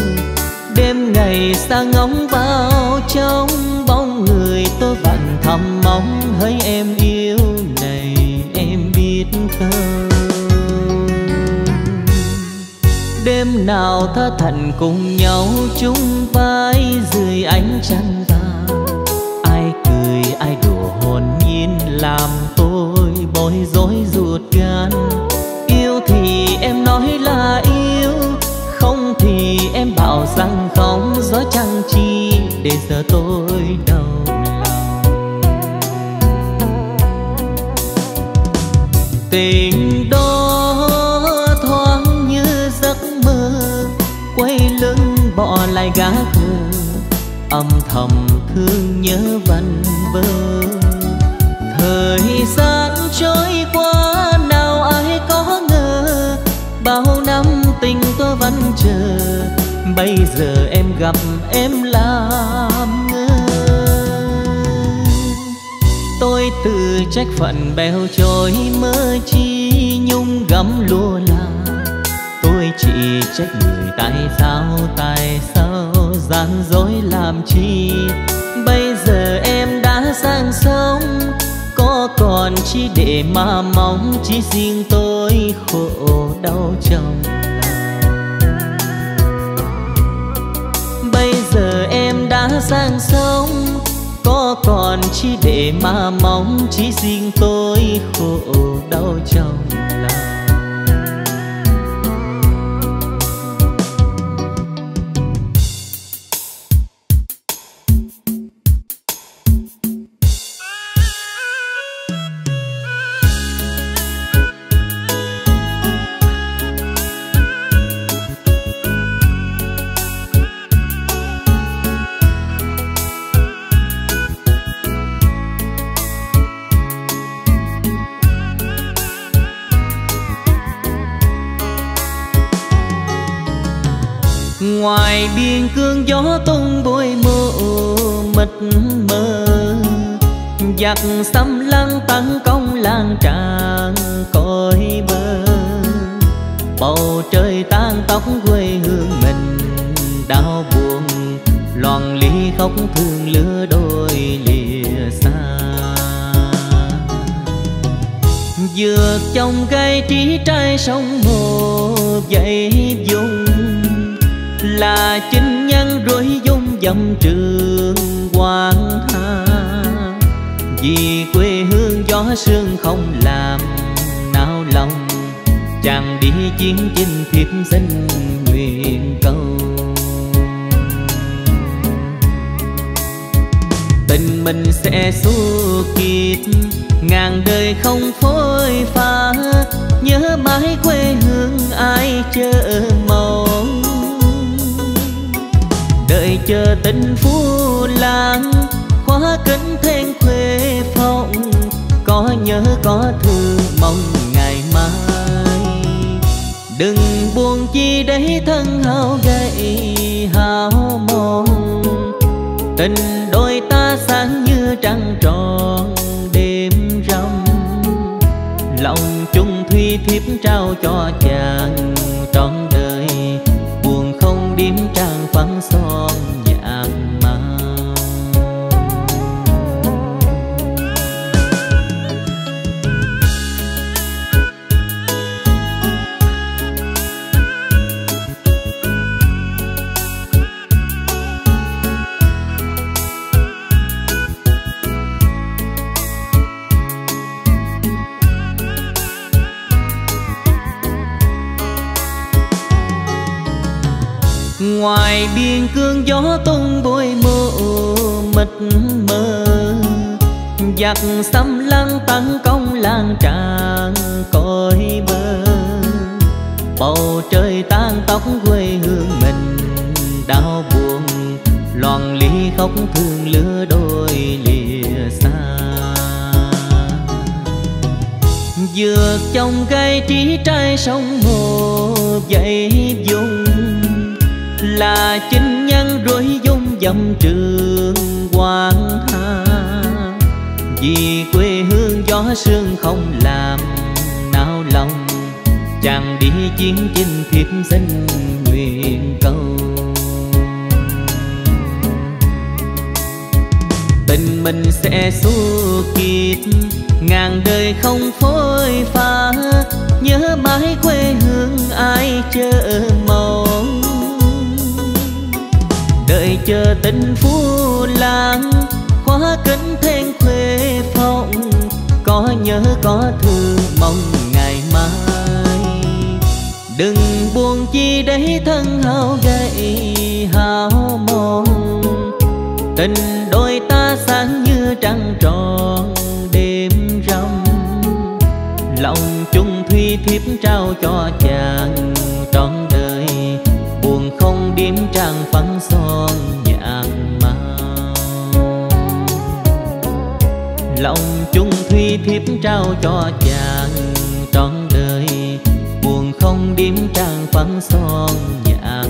Đêm ngày xa ngóng vào trong bóng người tôi vẫn thầm mong, hỡi em yêu này, em biết không? Đêm nào thơ thần cùng nhau chung vai dưới ánh trăng làm tôi bối rối ruột gan. Yêu thì em nói là yêu không thì em bảo rằng không. Gió chẳng chi để giờ tôi đau lòng. Tình đó thoáng như giấc mơ quay lưng bỏ lại gác khờ, âm thầm thương nhớ văn vơ thời gian trôi qua, nào ai có ngờ bao năm tình tôi vẫn chờ. Bây giờ em gặp, em làm ngơ. Tôi tự trách phận bèo trôi mơ chi nhung gấm lúa là. Tôi chỉ trách người tại sao tại sao gian dối làm chi. Bây giờ em đã sang sông có còn chi để mà mong, chỉ riêng tôi khổ đau trong bây giờ em đã sang sống, có còn chi để mà mong, chỉ riêng tôi khổ đau trong lòng. Cương gió tung bụi mù, mịt mờ. Giặc xâm lăng tấn công làng tràn cõi bờ. Bầu trời tan tóc quê hương mình đau buồn, loạn ly khóc thương lứa đôi lìa xa. Dược trong cây trí trai sông hồ dậy dùng là chính nhân rối dung dòng trường quang hà vì quê hương gió sương không làm nao lòng, chàng đi chiến chinh thiệp danh nguyện câu tình mình sẽ xua kiệt ngàn đời không phôi pha. Nhớ mãi quê hương ai chờ mong đợi chờ tình phú lãng khóa kính then khuê phòng có nhớ có thương, mong ngày mai. Đừng buồn chi đấy thân hao gầy hao mòn. Tình đôi ta sáng như trăng tròn, đêm rằm. Lòng chung thủy thiếp trao cho chàng trang phấn ngoài biên cương gió tung bụi mù mịt mờ. Giặc xâm lăng tấn công làng tràn cõi bờ. Bầu trời tan tóc quê hương mình đau buồn, loạn ly khóc thương lứa đôi lìa xa. Dược trong cây trí trai sông hồ dậy dùng là chính nhân rối dung dòng trường quang hà. Vì quê hương gió sương không làm nao lòng, chàng đi chiến chinh thiệp xin nguyện câu tình mình sẽ xua kiệt ngàn đời không phôi pha. Nhớ mãi quê hương ai chờ đợi chờ tình phú lãng khóa kính then khuê phong có nhớ, có thương, mong ngày mai. Đừng buồn chi đấy thân hao gầy hao mòn. Tình đôi ta sáng như trăng tròn, đêm rằm. Lòng chung thủy thiếp trao cho chàng tròn đêm trăng phăng điểm trang phấn son nhạc màu. Lòng chung thủy thiếp trao cho chàng trọn đời, buồn không điểm trang phấn son nhạc